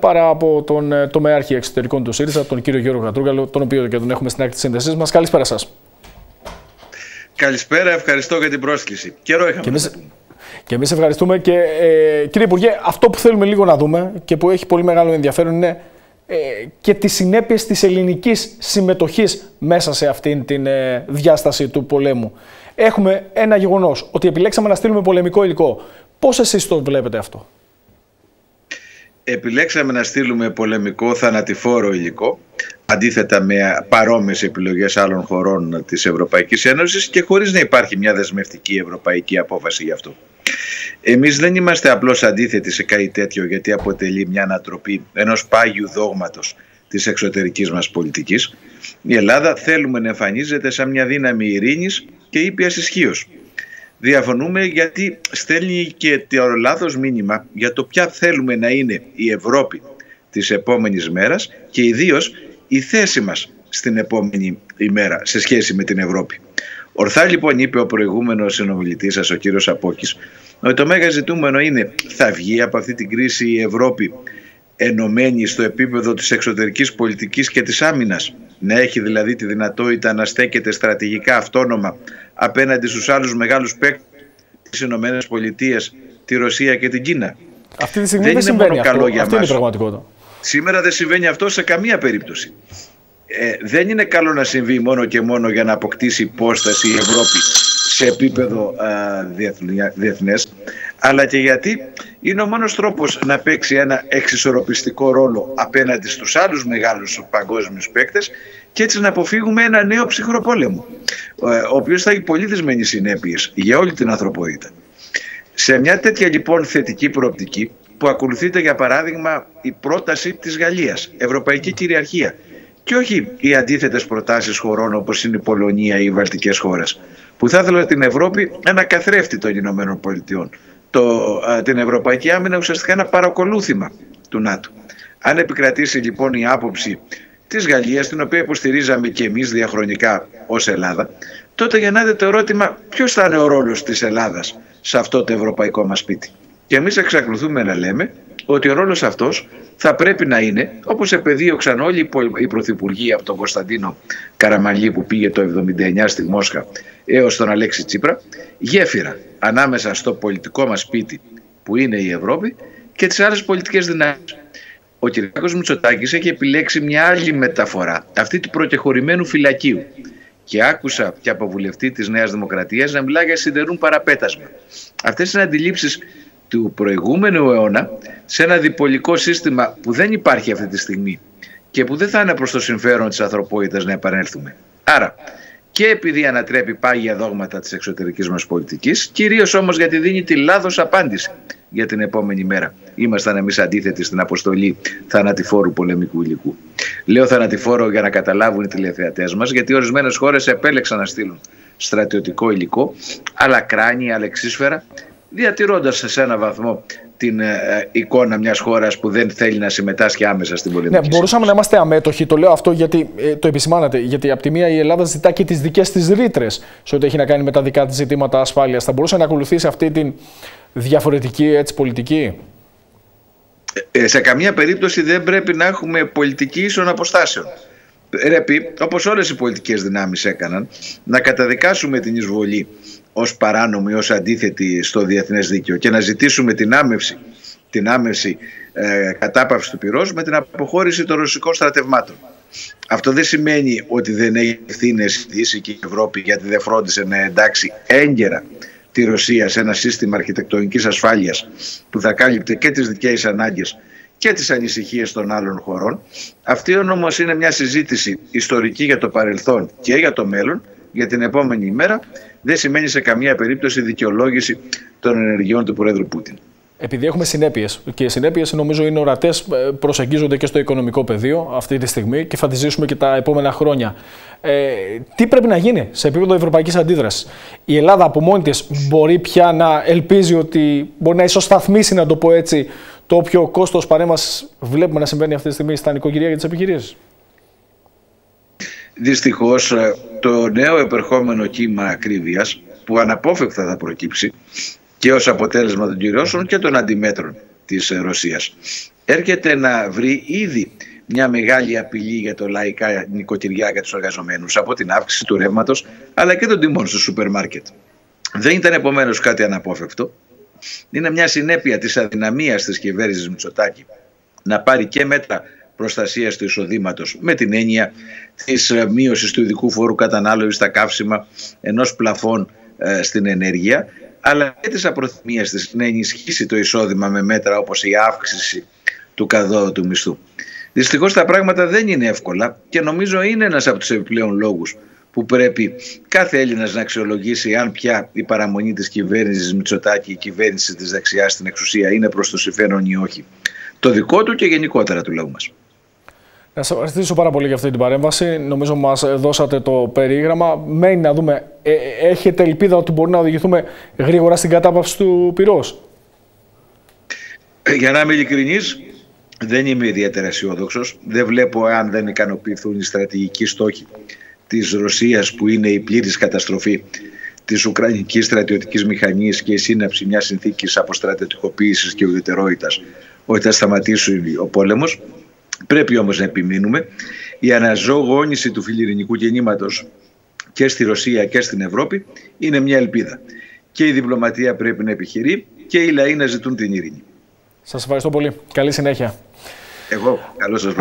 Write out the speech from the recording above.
παρά από τον τομεάρχη εξωτερικών του ΣΥΡΙΖΑ, τον κύριο Γιώργο Γατρούγκαλο, τον οποίο και τον έχουμε στην άκρη της σύνδεσής μας. Καλησπέρα σας. Καλησπέρα, ευχαριστώ για την πρόσκληση. Καιρό είχαμε. Και εμείς, και εμείς ευχαριστούμε. Και ε, κύριε Υπουργέ, αυτό που θέλουμε λίγο να δούμε και που έχει πολύ μεγάλο ενδιαφέρον είναι ε, και τις συνέπειες της ελληνικής συμμετοχής μέσα σε αυτήν την ε, διάσταση του πολέμου. Έχουμε ένα γεγονός, ότι επιλέξαμε να στείλουμε πολεμικό υλικό. Πώς εσείς το βλέπετε αυτό; Επιλέξαμε να στείλουμε πολεμικό θανατηφόρο υλικό, αντίθετα με παρόμοιες επιλογές άλλων χωρών της Ευρωπαϊκής Ένωσης και χωρίς να υπάρχει μια δεσμευτική ευρωπαϊκή απόφαση γι' αυτό. Εμείς δεν είμαστε απλώς αντίθετοι σε κάτι τέτοιο γιατί αποτελεί μια ανατροπή ενός πάγιου δόγματος της εξωτερικής μας πολιτικής. Η Ελλάδα θέλουμε να εμφανίζεται σαν μια δύναμη ειρήνης και ήπιας ισχύως. Διαφωνούμε γιατί στέλνει και το λάθος μήνυμα για το ποια θέλουμε να είναι η Ευρώπη της επόμενης μέρας και ιδίως η θέση μας στην επόμενη ημέρα σε σχέση με την Ευρώπη. Ορθά λοιπόν είπε ο προηγούμενος συνομιλητής σας, ο κύριος Απόκη, ότι το μέγα ζητούμενο είναι θα βγει από αυτή την κρίση η Ευρώπη ενωμένη στο επίπεδο της εξωτερικής πολιτικής και της άμυνας να έχει δηλαδή τη δυνατότητα να στέκεται στρατηγικά αυτόνομα απέναντι στους άλλους μεγάλους παίκτες τις Ηνωμένες Πολιτείες, τη Ρωσία και την Κίνα. Αυτή τη στιγμή δεν, δεν είναι μόνο αυτό. καλό για αυτή Είναι Σήμερα δεν συμβαίνει αυτό σε καμία περίπτωση ε, δεν είναι καλό να συμβεί μόνο και μόνο για να αποκτήσει υπόσταση η Ευρώπη σε επίπεδο ε, διεθνές, αλλά και γιατί είναι ο μόνος τρόπος να παίξει ένα εξισορροπιστικό ρόλο απέναντι στους άλλους μεγάλους παγκόσμιους παίκτες και έτσι να αποφύγουμε ένα νέο ψυχρό πόλεμο, ε, ο οποίος θα έχει πολύ δυσμενείς συνέπειες για όλη την ανθρωπότητα. Σε μια τέτοια λοιπόν θετική προοπτική που ακολουθείται για παράδειγμα η πρόταση της Γαλλίας, Ευρωπαϊκή Κυριαρχία, και όχι οι αντίθετες προτάσεις χωρών όπως είναι η Πολωνία ή οι βαλτικές χώρες, που θα ήθελαν την Ευρώπη ένα καθρέφτη των Ηνωμένων Πολιτειών. Το, την Ευρωπαϊκή Άμυνα ουσιαστικά ένα παρακολούθημα του ΝΑΤΟ. Αν επικρατήσει λοιπόν η άποψη της Γαλλίας, την οποία υποστηρίζαμε και εμείς διαχρονικά ως Ελλάδα, τότε γεννάται το ερώτημα ποιος θα είναι ο ρόλος της Ελλάδας σε αυτό το ευρωπαϊκό μας σπίτι. Και εμείς εξακολουθούμε να λέμε ότι ο ρόλος αυτός θα πρέπει να είναι, όπως επεδίωξαν όλοι οι πρωθυπουργοί από τον Κωνσταντίνο Καραμαλή που πήγε το 1979 στη Μόσχα έως τον Αλέξη Τσίπρα, γέφυρα ανάμεσα στο πολιτικό μας σπίτι που είναι η Ευρώπη και τις άλλες πολιτικές δυνάμεις. Ο κ. Μητσοτάκης έχει επιλέξει μια άλλη μεταφορά, αυτή του προκεχωρημένου φυλακίου. Και άκουσα και από βουλευτή της Νέας Δημοκρατίας να μιλάει για συντερούν παραπέτασμα. Αυτές είναι αντιλήψεις του προηγούμενου αιώνα σε ένα διπολικό σύστημα που δεν υπάρχει αυτή τη στιγμή και που δεν θα είναι προς το συμφέρον της ανθρωπότητας να επανέλθουμε. Άρα και επειδή ανατρέπει πάγια δόγματα της εξωτερικής μας πολιτικής, κυρίως όμως γιατί δίνει τη λάθος απάντηση για την επόμενη μέρα. Ήμασταν εμείς αντίθετοι στην αποστολή θανατηφόρου πολεμικού υλικού. Λέω θανατηφόρο για να καταλάβουν οι τηλεθεατές μας, γιατί ορισμένες χώρες επέλεξαν να στείλουν στρατιωτικό υλικό, αλλά κράνη, αλεξίσφαιρα, διατηρώντας σε ένα βαθμό την ε, εικόνα μιας χώρας που δεν θέλει να συμμετάσχει άμεσα στην πολιτική. Ναι, μπορούσαμε να είμαστε αμέτωχοι. Το λέω αυτό γιατί ε, το επισημάνατε. Γιατί από τη μία η Ελλάδα ζητά και τις δικές της ρήτρες σε ό,τι έχει να κάνει με τα δικά της ζητήματα ασφάλειας. Θα μπορούσε να ακολουθήσει αυτή την διαφορετική έτσι, πολιτική; Ε, σε καμία περίπτωση δεν πρέπει να έχουμε πολιτική ίσων αποστάσεων. Πρέπει, όπως όλες οι πολιτικές δυνάμεις έκαναν, να καταδικάσουμε την εισβολή ως παράνομη, ως αντίθετη στο διεθνές δίκαιο και να ζητήσουμε την άμευση, την άμευση ε, κατάπαυση του πυρός με την αποχώρηση των ρωσικών στρατευμάτων. Αυτό δεν σημαίνει ότι δεν έχει ευθύνε η Δύση και η Ευρώπη γιατί δεν φρόντισε να εντάξει έγκαιρα τη Ρωσία σε ένα σύστημα αρχιτεκτονικής ασφάλειας που θα κάλυπτε και τις δικές ανάγκες και τις ανησυχίες των άλλων χωρών. Αυτή όμως είναι μια συζήτηση ιστορική για το παρελθόν και για το μέλλον για την επόμενη ημέρα δεν σημαίνει σε καμία περίπτωση δικαιολόγηση των ενεργειών του Πρόεδρου Πούτιν. Επειδή έχουμε συνέπειες και οι συνέπειες νομίζω είναι ορατές, ε, προσεγγίζονται και στο οικονομικό πεδίο αυτή τη στιγμή και θα τις ζήσουμε και τα επόμενα χρόνια. Ε, τι πρέπει να γίνει σε επίπεδο ευρωπαϊκής αντίδρασης; Η Ελλάδα από μόνη της μπορεί πια να ελπίζει ότι μπορεί να ισοσταθμίσει, να το πω έτσι, το όποιο κόστος παρέμβασης βλέπουμε να συμβαίνει αυτή τη στιγμή στα νοικοκυριά για τις επιχειρήσεις; Δυστυχώς ε, το νέο επερχόμενο κύμα ακρίβειας που αναπόφευκτα θα προκύψει και ως αποτέλεσμα των κυρώσεων και των αντιμέτρων της ε, Ρωσίας έρχεται να βρει ήδη μια μεγάλη απειλή για το λαϊκά νοικοκυριά για τους εργαζομένους από την αύξηση του ρεύματος αλλά και των τιμών στο σούπερ μάρκετ. Δεν ήταν επομένως κάτι αναπόφευκτο. Είναι μια συνέπεια της αδυναμίας της κυβέρνησης Μητσοτάκη να πάρει και μέτρα προστασίας του εισοδήματος με την έννοια της ε, μείωσης του ειδικού φόρου κατανάλωσης στα καύσιμα ενός πλαφών ε, στην ενέργεια αλλά και της απροθυμίας της να ενισχύσει το εισόδημα με μέτρα όπως η αύξηση του καδόου του μισθού. Δυστυχώς τα πράγματα δεν είναι εύκολα και νομίζω είναι ένας από τους επιπλέον λόγους που πρέπει κάθε Έλληνας να αξιολογήσει αν πια η παραμονή της κυβέρνησης Μητσοτάκη, η κυβέρνηση της δεξιάς στην εξουσία είναι προς το συμφέρον ή όχι. Το δικό του και γενικότερα του λαού μας. Να σας ευχαριστήσω πάρα πολύ για αυτή την παρέμβαση. Νομίζω μας δώσατε το περίγραμμα. Μένει να δούμε, ε, έχετε ελπίδα ότι μπορεί να οδηγηθούμε γρήγορα στην κατάπαυση του πυρός; Για να είμαι ειλικρινής, δεν είμαι ιδιαίτερα αισιόδοξος. Δεν βλέπω αν δεν ικανοποιηθούν οι στρατηγικοί στόχοι της Ρωσίας που είναι η πλήρης καταστροφή της Ουκρανικής στρατιωτικής μηχανής και η σύναψη μιας συνθήκης αποστρατιωτικοποίηση και ουδετερότητας ότι θα σταματήσει ο πόλεμος. Πρέπει όμως να επιμείνουμε. Η αναζωογόνηση του φιλιρινικού κινήματος και στη Ρωσία και στην Ευρώπη είναι μια ελπίδα. Και η διπλωματία πρέπει να επιχειρεί και οι λαοί να ζητούν την ειρήνη. Σας ευχαριστώ πολύ. Καλή συνέχεια. Εγώ. Καλό σας βράδυ.